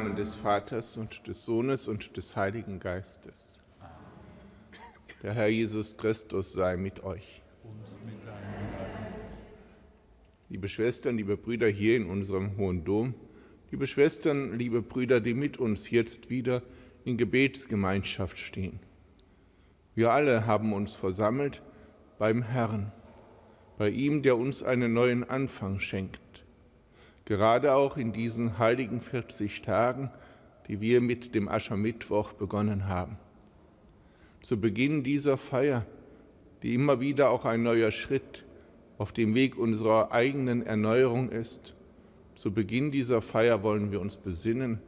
Namen des Vaters und des Sohnes und des Heiligen Geistes. Der Herr Jesus Christus sei mit euch. Und mit deinem Geist. Liebe Schwestern, liebe Brüder hier in unserem Hohen Dom, liebe Schwestern, liebe Brüder, die mit uns jetzt wieder in Gebetsgemeinschaft stehen. Wir alle haben uns versammelt beim Herrn, bei ihm, der uns einen neuen Anfang schenkt gerade auch in diesen heiligen 40 Tagen, die wir mit dem Aschermittwoch begonnen haben. Zu Beginn dieser Feier, die immer wieder auch ein neuer Schritt auf dem Weg unserer eigenen Erneuerung ist, zu Beginn dieser Feier wollen wir uns besinnen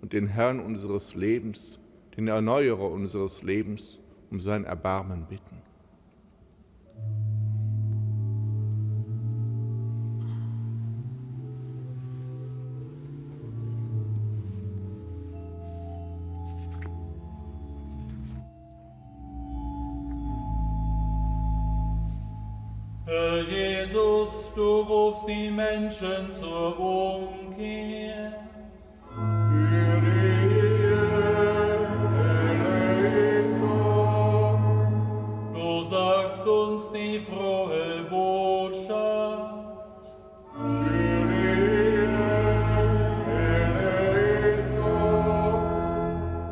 und den Herrn unseres Lebens, den Erneuerer unseres Lebens, um sein Erbarmen bitten. Die Menschen zur Umkehr. Du sagst uns die frohe Botschaft.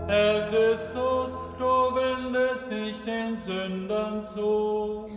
Herr Christus, du wendest nicht den Sündern zu.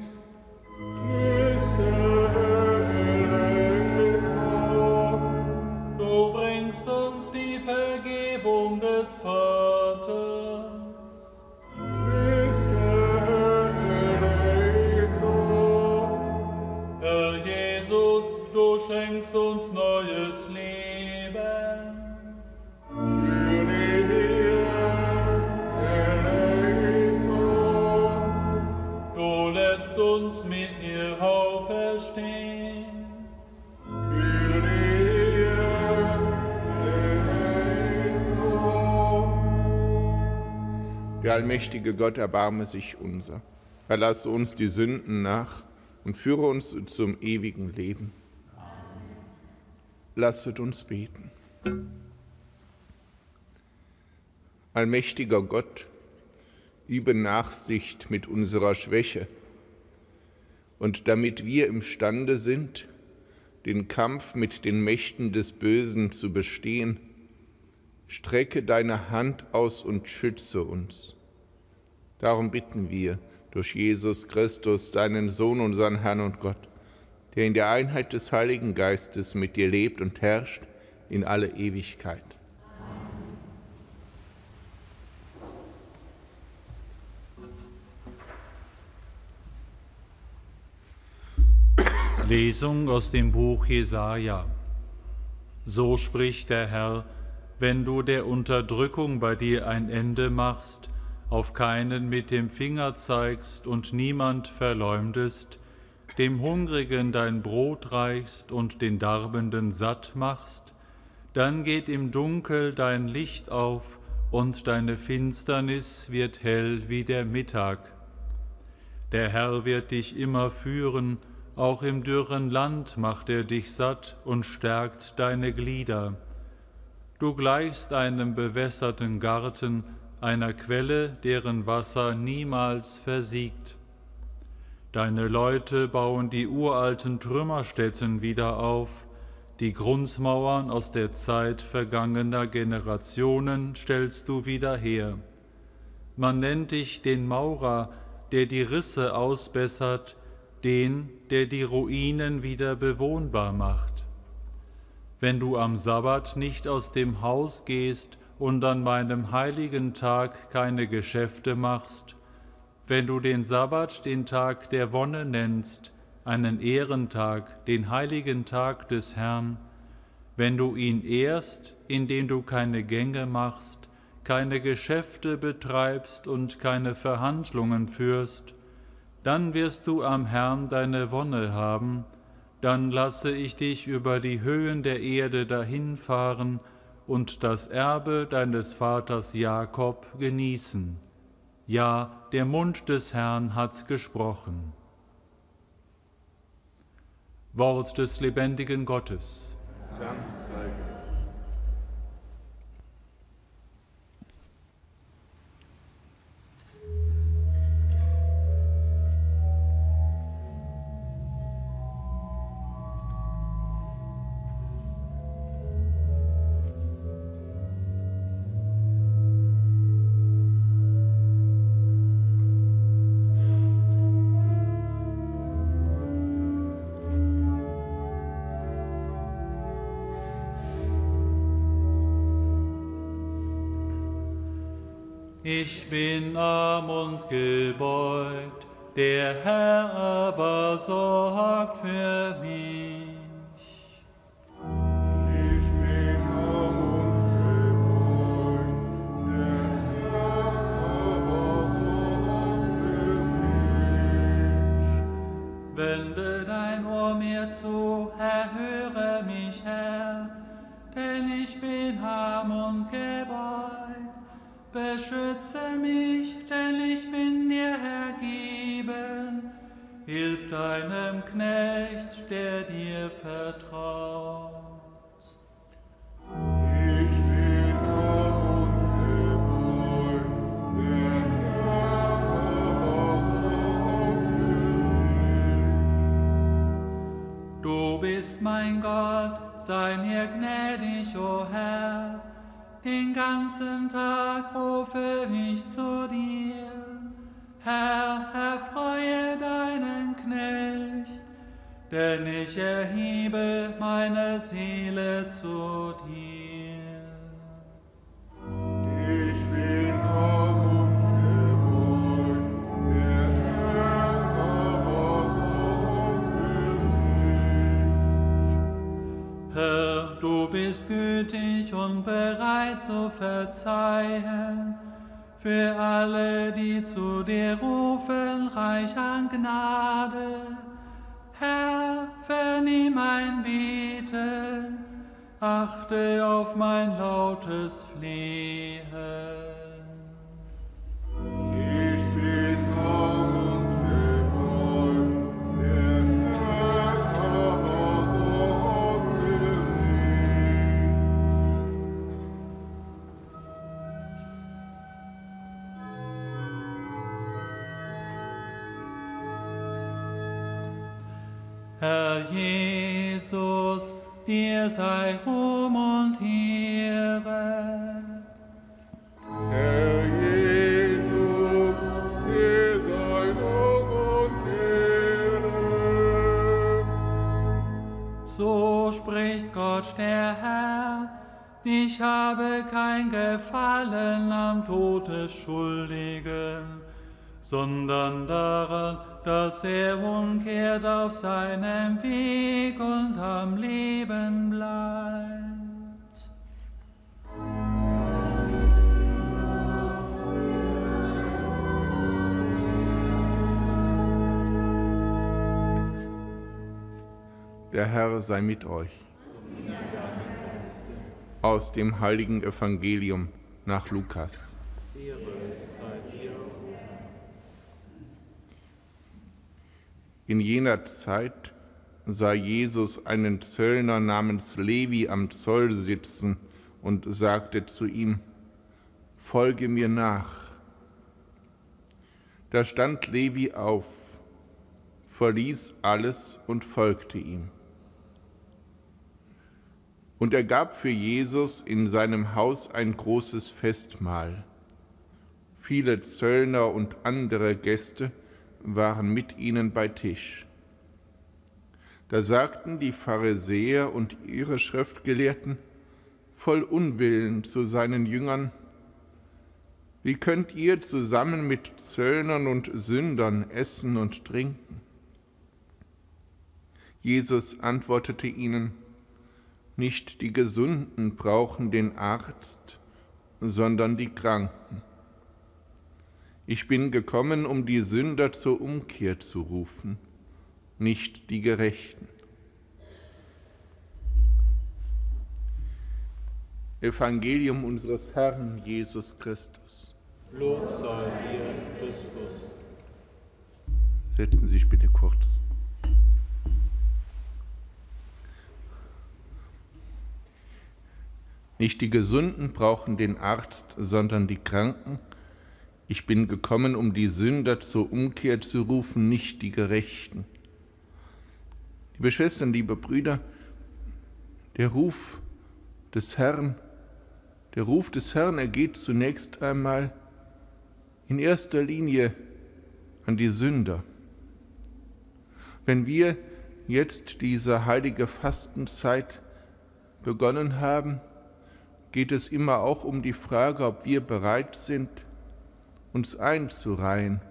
Der allmächtige Gott erbarme sich unser. Erlasse uns die Sünden nach und führe uns zum ewigen Leben. Lasset uns beten. Allmächtiger Gott, übe Nachsicht mit unserer Schwäche und damit wir imstande sind, den Kampf mit den Mächten des Bösen zu bestehen, strecke deine Hand aus und schütze uns. Darum bitten wir durch Jesus Christus, deinen Sohn, unseren Herrn und Gott der in der Einheit des Heiligen Geistes mit dir lebt und herrscht in alle Ewigkeit. Lesung aus dem Buch Jesaja. So spricht der Herr, wenn du der Unterdrückung bei dir ein Ende machst, auf keinen mit dem Finger zeigst und niemand verleumdest, dem Hungrigen dein Brot reichst und den Darbenden satt machst, dann geht im Dunkel dein Licht auf und deine Finsternis wird hell wie der Mittag. Der Herr wird dich immer führen, auch im dürren Land macht er dich satt und stärkt deine Glieder. Du gleichst einem bewässerten Garten, einer Quelle, deren Wasser niemals versiegt. Deine Leute bauen die uralten Trümmerstätten wieder auf, die Grundmauern aus der Zeit vergangener Generationen stellst du wieder her. Man nennt dich den Maurer, der die Risse ausbessert, den, der die Ruinen wieder bewohnbar macht. Wenn du am Sabbat nicht aus dem Haus gehst und an meinem heiligen Tag keine Geschäfte machst, wenn du den Sabbat den Tag der Wonne nennst, einen Ehrentag, den heiligen Tag des Herrn, wenn du ihn ehrst, indem du keine Gänge machst, keine Geschäfte betreibst und keine Verhandlungen führst, dann wirst du am Herrn deine Wonne haben, dann lasse ich dich über die Höhen der Erde dahinfahren und das Erbe deines Vaters Jakob genießen. Ja, der Mund des Herrn hat gesprochen. Wort des lebendigen Gottes. Dank sei Ich bin arm und gebeugt, der Herr aber sorgt für mich. Beschütze mich, denn ich bin dir ergeben. Hilf deinem Knecht, der dir vertraut. Du bist mein Gott, sei mir gnädig. Den ganzen Tag rufe ich zu dir. Herr, erfreue deinen Knecht, denn ich erhebe meine Seele zu dir. Und bereit zu verzeihen. Für alle, die zu dir rufen, reich an Gnade. Herr, vernimm mein Beten, achte auf mein lautes Flehen. Herr Jesus, dir sei Ruhm und Ehre. Herr Jesus, dir sei Lob und Ehre. So spricht Gott der Herr, ich habe kein Gefallen am Tod des Schuldigen, sondern daran, dass er umkehrt auf seinem Weg und am Leben bleibt. Der Herr sei mit euch. Aus dem heiligen Evangelium nach Lukas. In jener Zeit sah Jesus einen Zöllner namens Levi am Zoll sitzen und sagte zu ihm, Folge mir nach. Da stand Levi auf, verließ alles und folgte ihm. Und er gab für Jesus in seinem Haus ein großes Festmahl. Viele Zöllner und andere Gäste waren mit ihnen bei Tisch. Da sagten die Pharisäer und ihre Schriftgelehrten voll Unwillen zu seinen Jüngern, wie könnt ihr zusammen mit Zöllnern und Sündern essen und trinken? Jesus antwortete ihnen, nicht die Gesunden brauchen den Arzt, sondern die Kranken. Ich bin gekommen, um die Sünder zur Umkehr zu rufen, nicht die Gerechten. Evangelium unseres Herrn Jesus Christus. Lob sei dir, Christus. Setzen Sie sich bitte kurz. Nicht die Gesunden brauchen den Arzt, sondern die Kranken. Ich bin gekommen, um die Sünder zur Umkehr zu rufen, nicht die Gerechten. Liebe Schwestern, liebe Brüder, der Ruf des Herrn, der Ruf des Herrn ergeht zunächst einmal in erster Linie an die Sünder. Wenn wir jetzt diese heilige Fastenzeit begonnen haben, geht es immer auch um die Frage, ob wir bereit sind, uns einzureihen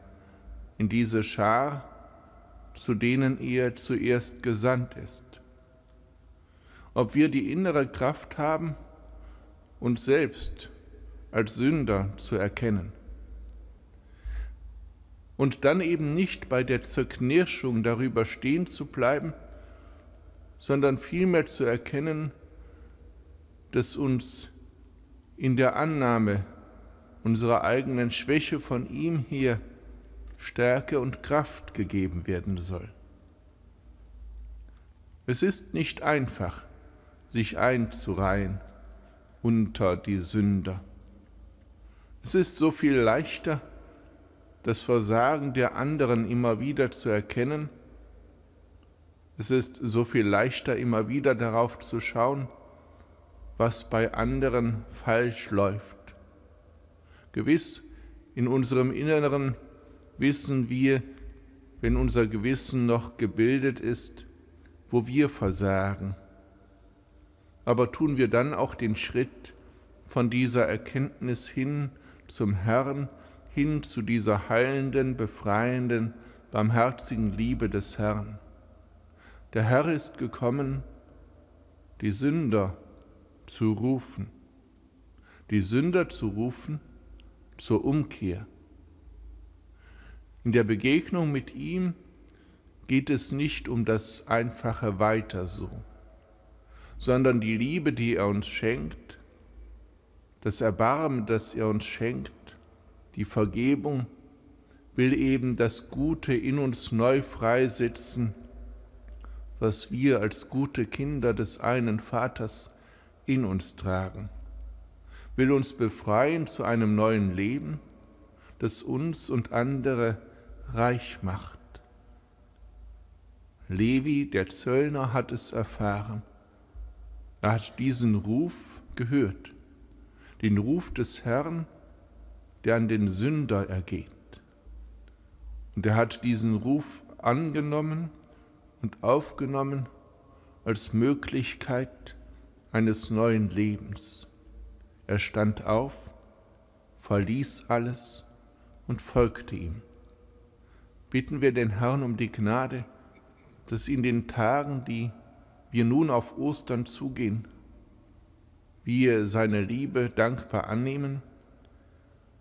in diese Schar, zu denen er zuerst gesandt ist. Ob wir die innere Kraft haben, uns selbst als Sünder zu erkennen. Und dann eben nicht bei der Zerknirschung darüber stehen zu bleiben, sondern vielmehr zu erkennen, dass uns in der Annahme unserer eigenen Schwäche von ihm hier Stärke und Kraft gegeben werden soll. Es ist nicht einfach, sich einzureihen unter die Sünder. Es ist so viel leichter, das Versagen der anderen immer wieder zu erkennen. Es ist so viel leichter, immer wieder darauf zu schauen, was bei anderen falsch läuft. Gewiss, in unserem Inneren wissen wir, wenn unser Gewissen noch gebildet ist, wo wir versagen. Aber tun wir dann auch den Schritt von dieser Erkenntnis hin zum Herrn, hin zu dieser heilenden, befreienden, barmherzigen Liebe des Herrn. Der Herr ist gekommen, die Sünder zu rufen, die Sünder zu rufen zur Umkehr. In der Begegnung mit ihm geht es nicht um das einfache Weiter so, sondern die Liebe, die er uns schenkt, das Erbarmen, das er uns schenkt, die Vergebung, will eben das Gute in uns neu freisetzen, was wir als gute Kinder des einen Vaters in uns tragen, will uns befreien zu einem neuen Leben, das uns und andere reich macht. Levi, der Zöllner, hat es erfahren. Er hat diesen Ruf gehört, den Ruf des Herrn, der an den Sünder ergeht. Und er hat diesen Ruf angenommen und aufgenommen als Möglichkeit eines neuen Lebens. Er stand auf, verließ alles und folgte ihm. Bitten wir den Herrn um die Gnade, dass in den Tagen, die wir nun auf Ostern zugehen, wir seine Liebe dankbar annehmen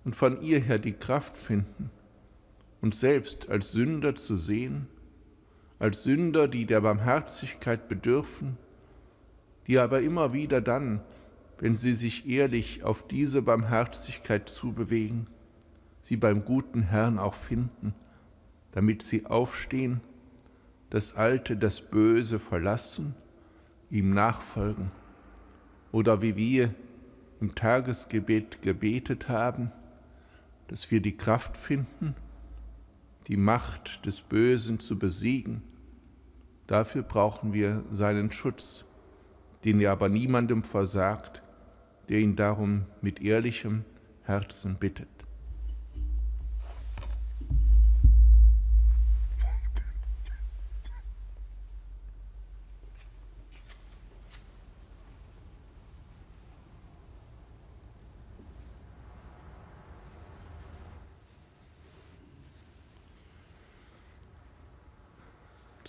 und von ihr her die Kraft finden, uns selbst als Sünder zu sehen, als Sünder, die der Barmherzigkeit bedürfen, die aber immer wieder dann, wenn sie sich ehrlich auf diese Barmherzigkeit zubewegen, sie beim guten Herrn auch finden damit sie aufstehen, das Alte, das Böse verlassen, ihm nachfolgen. Oder wie wir im Tagesgebet gebetet haben, dass wir die Kraft finden, die Macht des Bösen zu besiegen. Dafür brauchen wir seinen Schutz, den er aber niemandem versagt, der ihn darum mit ehrlichem Herzen bittet.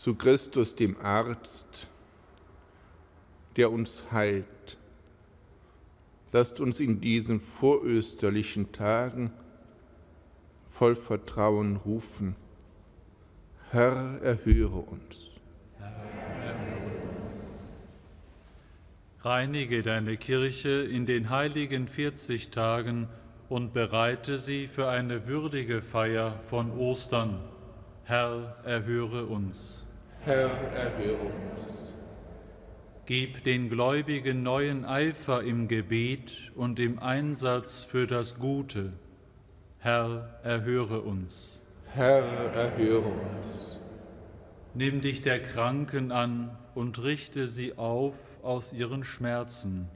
zu Christus, dem Arzt, der uns heilt. Lasst uns in diesen vorösterlichen Tagen voll Vertrauen rufen. Herr, erhöre uns. Reinige deine Kirche in den heiligen 40 Tagen und bereite sie für eine würdige Feier von Ostern. Herr, erhöre uns. Herr, erhöre uns. Gib den Gläubigen neuen Eifer im Gebet und im Einsatz für das Gute. Herr, erhöre uns. Herr, erhöre uns. Nimm dich der Kranken an und richte sie auf aus ihren Schmerzen.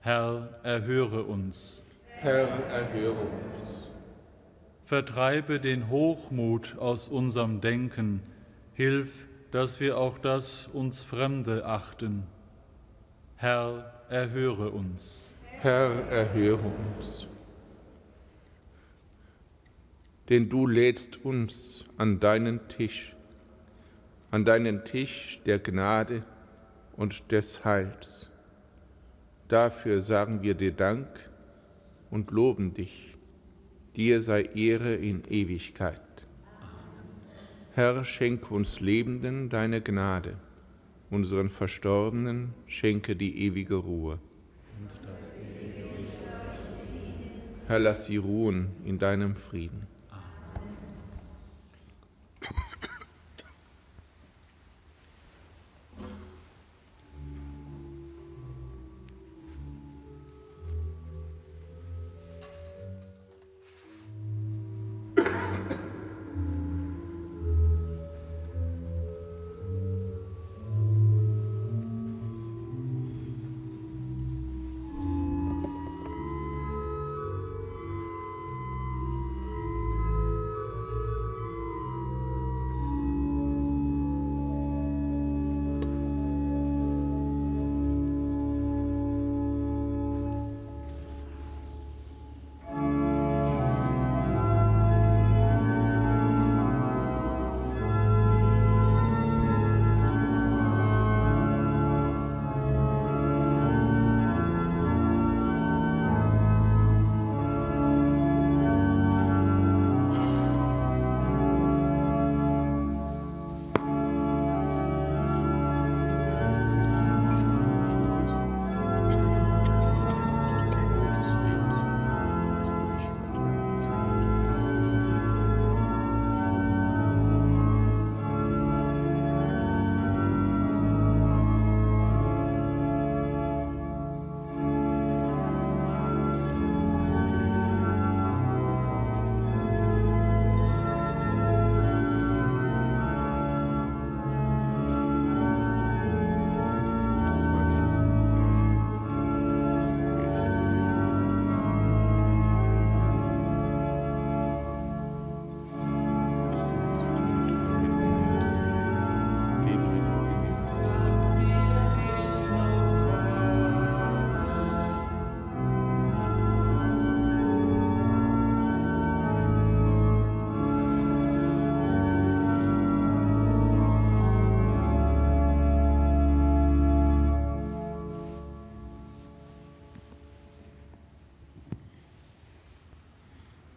Herr, erhöre uns. Herr, erhöre uns. Vertreibe den Hochmut aus unserem Denken, Hilf, dass wir auch das uns Fremde achten. Herr, erhöre uns. Herr, erhöre uns. denn du lädst uns an deinen Tisch, an deinen Tisch der Gnade und des Heils. Dafür sagen wir dir Dank und loben dich. Dir sei Ehre in Ewigkeit. Herr, schenke uns Lebenden deine Gnade, unseren Verstorbenen schenke die ewige Ruhe. Herr, lass sie ruhen in deinem Frieden.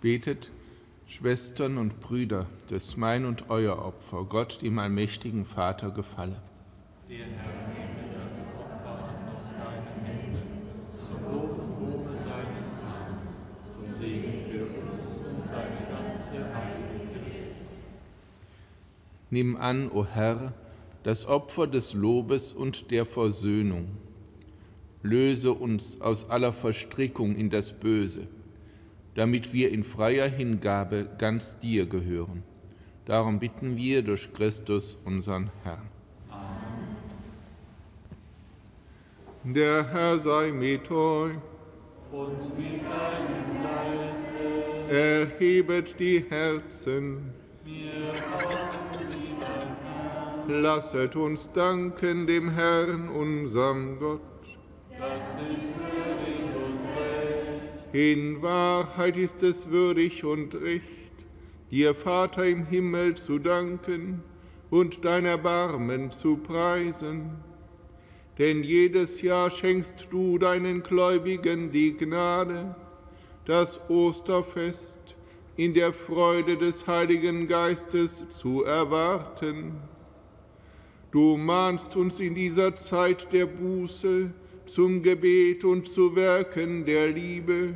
Betet, Schwestern und Brüder, dass mein und euer Opfer Gott, dem allmächtigen Vater, gefalle. Der Herr nehme das Opfer an aus deinen Händen, zum Lob und Rufe seines Namens, zum Segen für uns und seine ganze heilige Kirche. Nimm an, o Herr, das Opfer des Lobes und der Versöhnung. Löse uns aus aller Verstrickung in das Böse damit wir in freier Hingabe ganz dir gehören. Darum bitten wir durch Christus, unseren Herrn. Amen. Der Herr sei mit euch. Und mit deinem Geiste. Erhebet die Herzen. Wir sie Herrn. Lasset uns danken dem Herrn, unserem Gott. Das ist in Wahrheit ist es würdig und recht, dir Vater im Himmel zu danken und dein Erbarmen zu preisen. Denn jedes Jahr schenkst du deinen Gläubigen die Gnade, das Osterfest in der Freude des Heiligen Geistes zu erwarten. Du mahnst uns in dieser Zeit der Buße, zum Gebet und zu Werken der Liebe.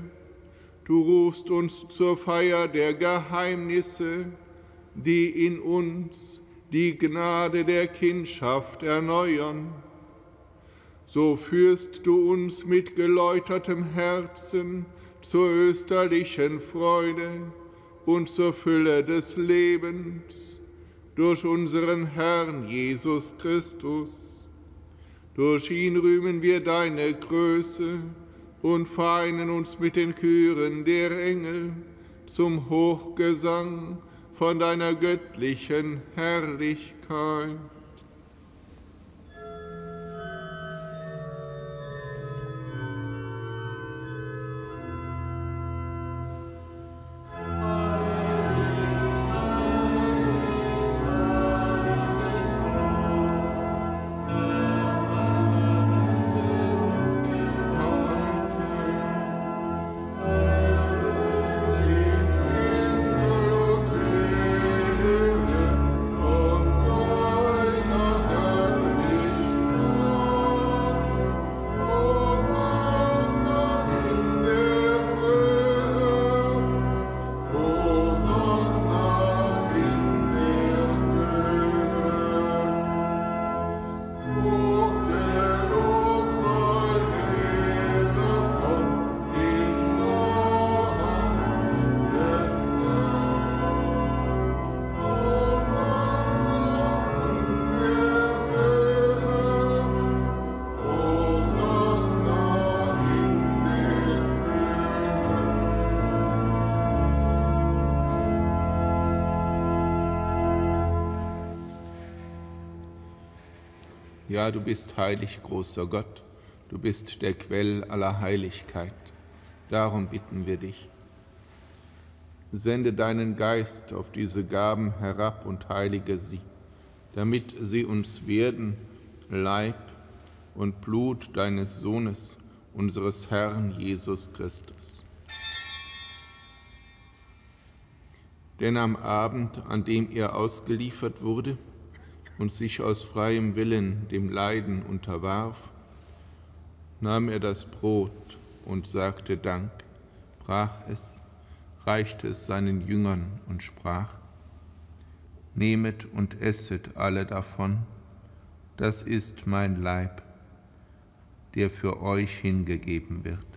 Du rufst uns zur Feier der Geheimnisse, die in uns die Gnade der Kindschaft erneuern. So führst du uns mit geläutertem Herzen zur österlichen Freude und zur Fülle des Lebens durch unseren Herrn Jesus Christus durch ihn rühmen wir deine Größe und feinen uns mit den Chören der Engel zum Hochgesang von deiner göttlichen Herrlichkeit. Ja, du bist heilig, großer Gott, du bist der Quell aller Heiligkeit. Darum bitten wir dich. Sende deinen Geist auf diese Gaben herab und heilige sie, damit sie uns werden, Leib und Blut deines Sohnes, unseres Herrn Jesus Christus. Denn am Abend, an dem er ausgeliefert wurde, und sich aus freiem Willen dem Leiden unterwarf, nahm er das Brot und sagte Dank, brach es, reichte es seinen Jüngern und sprach, Nehmet und esset alle davon, das ist mein Leib, der für euch hingegeben wird.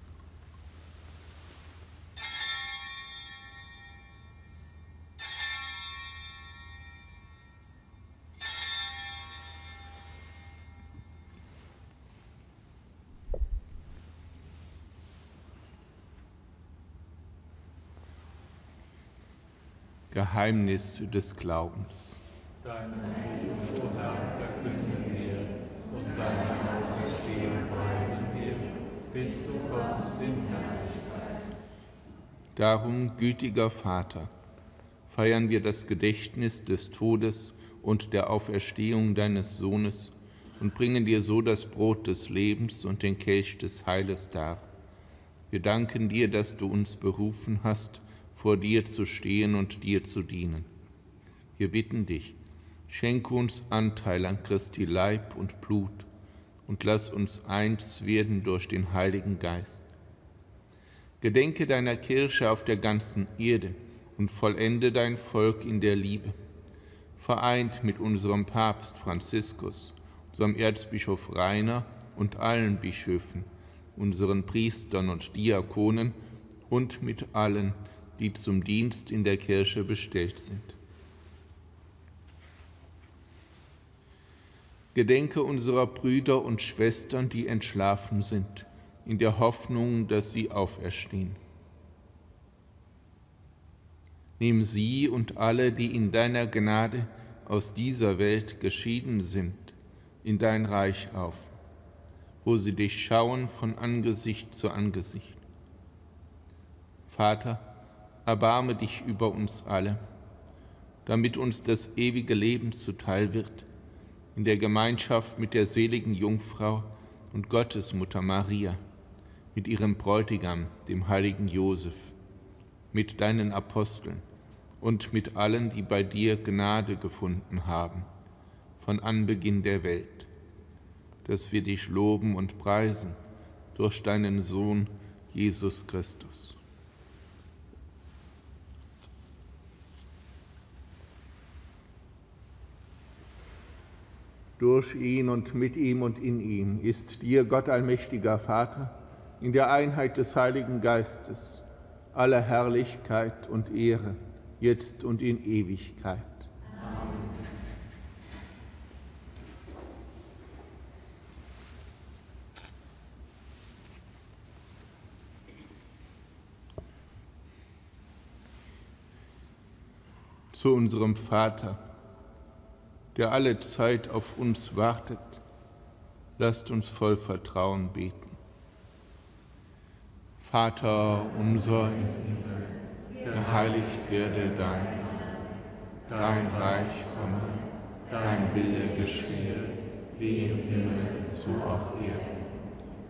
Geheimnis des Glaubens. Deinen Tod, o Herr, verkünden wir und deine Auferstehung preisen wir, bis du kommst in Herrlichkeit. Darum, gütiger Vater, feiern wir das Gedächtnis des Todes und der Auferstehung deines Sohnes und bringen dir so das Brot des Lebens und den Kelch des Heiles dar. Wir danken dir, dass du uns berufen hast, vor dir zu stehen und dir zu dienen. Wir bitten dich, schenke uns Anteil an Christi Leib und Blut und lass uns eins werden durch den Heiligen Geist. Gedenke deiner Kirche auf der ganzen Erde und vollende dein Volk in der Liebe, vereint mit unserem Papst Franziskus, unserem Erzbischof Rainer und allen Bischöfen, unseren Priestern und Diakonen und mit allen, die zum Dienst in der Kirche bestellt sind. Gedenke unserer Brüder und Schwestern, die entschlafen sind, in der Hoffnung, dass sie auferstehen. Nimm sie und alle, die in deiner Gnade aus dieser Welt geschieden sind, in dein Reich auf, wo sie dich schauen von Angesicht zu Angesicht. Vater, erbarme dich über uns alle, damit uns das ewige Leben zuteil wird, in der Gemeinschaft mit der seligen Jungfrau und Gottesmutter Maria, mit ihrem Bräutigam, dem heiligen Josef, mit deinen Aposteln und mit allen, die bei dir Gnade gefunden haben, von Anbeginn der Welt, dass wir dich loben und preisen durch deinen Sohn Jesus Christus. Durch ihn und mit ihm und in ihm ist dir, Gott allmächtiger Vater, in der Einheit des Heiligen Geistes, aller Herrlichkeit und Ehre, jetzt und in Ewigkeit. Zu unserem Vater der alle Zeit auf uns wartet, lasst uns voll Vertrauen beten. Vater unser im Himmel, geheiligt werde dein dein Reich komme, dein Wille geschehe, wie im Himmel, so auf Erden.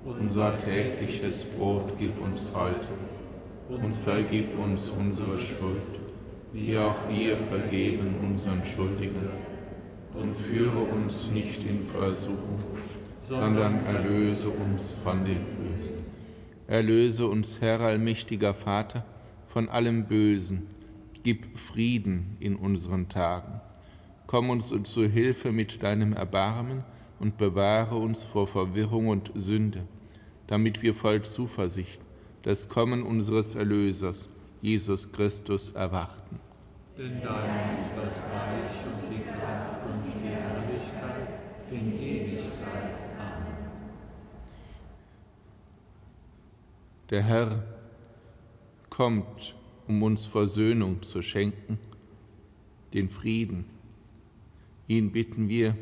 Unser tägliches Brot gib uns heute und vergib uns unsere Schuld, wie auch wir vergeben unseren Schuldigen. Und führe uns nicht in Versuchung, sondern erlöse uns von dem Bösen. Erlöse uns, Herr allmächtiger Vater, von allem Bösen. Gib Frieden in unseren Tagen. Komm uns zu Hilfe mit deinem Erbarmen und bewahre uns vor Verwirrung und Sünde, damit wir voll Zuversicht das Kommen unseres Erlösers, Jesus Christus, erwarten. Denn dein ist das Reich und die Kraft und die Herrlichkeit in Ewigkeit. Amen. Der Herr kommt, um uns Versöhnung zu schenken, den Frieden. Ihn bitten wir,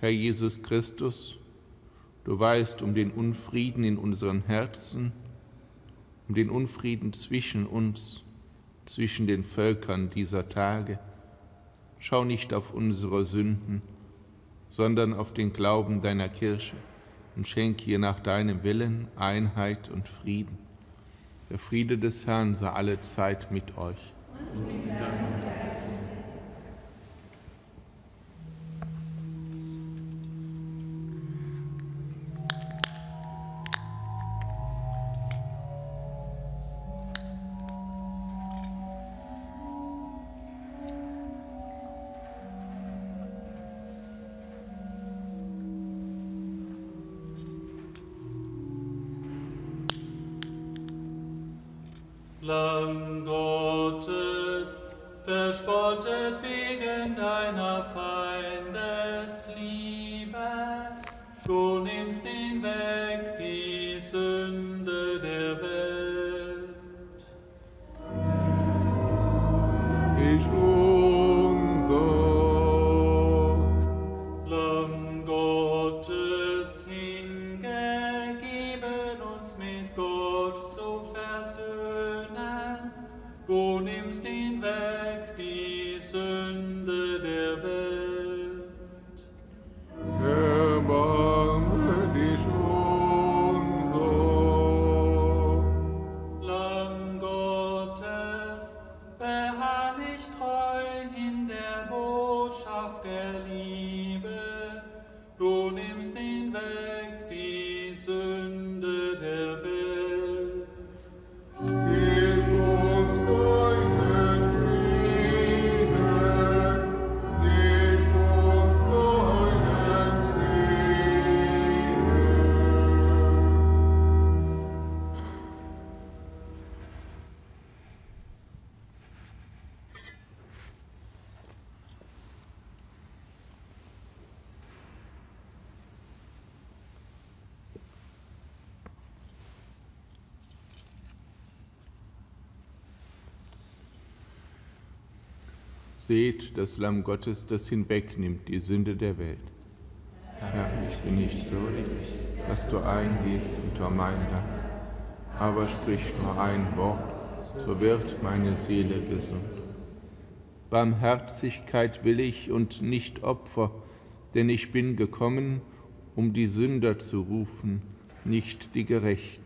Herr Jesus Christus, du weißt um den Unfrieden in unseren Herzen, um den Unfrieden zwischen uns, zwischen den Völkern dieser Tage. Schau nicht auf unsere Sünden, sondern auf den Glauben deiner Kirche und schenk ihr nach deinem Willen Einheit und Frieden. Der Friede des Herrn sei alle Zeit mit euch. Und mit deinem Geist. Lamm Gottes, verspottet wegen Seht das Lamm Gottes, das hinwegnimmt die Sünde der Welt. Herr, ich bin nicht würdig, dass du eingehst unter mein Dach, aber sprich nur ein Wort, so wird meine Seele gesund. Barmherzigkeit will ich und nicht Opfer, denn ich bin gekommen, um die Sünder zu rufen, nicht die Gerechten.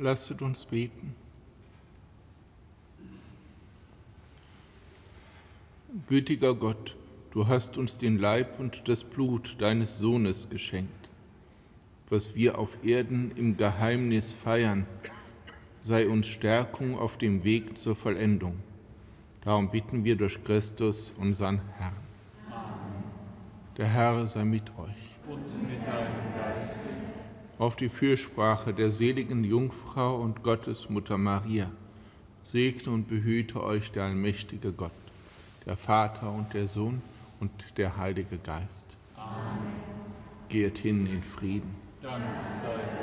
Lasset uns beten. Gütiger Gott, du hast uns den Leib und das Blut deines Sohnes geschenkt. Was wir auf Erden im Geheimnis feiern, sei uns Stärkung auf dem Weg zur Vollendung. Darum bitten wir durch Christus, unseren Herrn. Amen. Der Herr sei mit euch. Und mit deinem. Auf die Fürsprache der seligen Jungfrau und Gottesmutter Maria segne und behüte euch der allmächtige Gott, der Vater und der Sohn und der Heilige Geist. Amen. Geht hin in Frieden. Dank sei